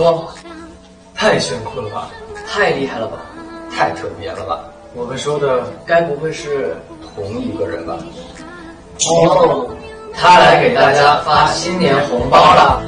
哇太炫酷了吧太厉害了吧太特别了吧。我们说的该不会是同一个人吧？哦他来给大家发新年红包了。